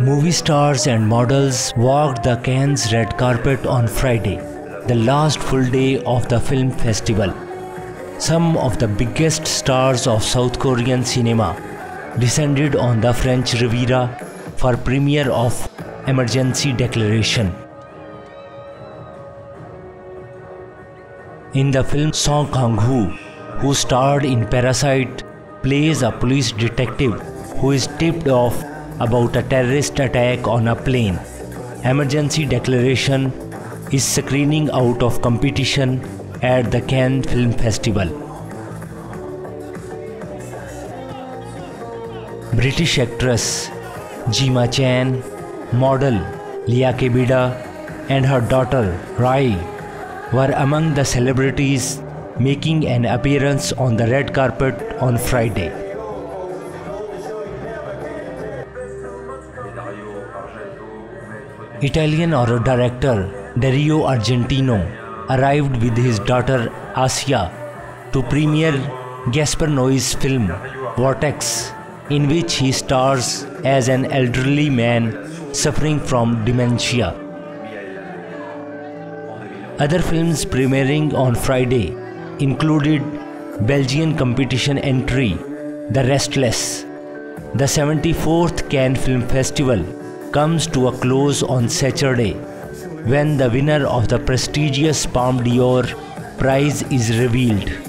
Movie stars and models walked the Cannes red carpet on Friday, the last full day of the film festival. Some of the biggest stars of South Korean cinema descended on the French Riviera for premiere of Emergency Declaration. In the film Song Kang-ho, who starred in Parasite, plays a police detective who is tipped off about a terrorist attack on a plane. Emergency Declaration is screening out of competition at the Cannes Film Festival. British actress Gemma Chan, model Liya Kebede, and her daughter Raee were among the celebrities making an appearance on the red carpet on Friday. Italian horror director Dario Argento arrived with his daughter Asia to premiere Gaspar Noé's film Vortex, in which he stars as an elderly man suffering from dementia. Other films premiering on Friday included Belgian competition entry The Restless. The 74th Cannes Film Festival comes to a close on Saturday when the winner of the prestigious Palme d'Or prize is revealed.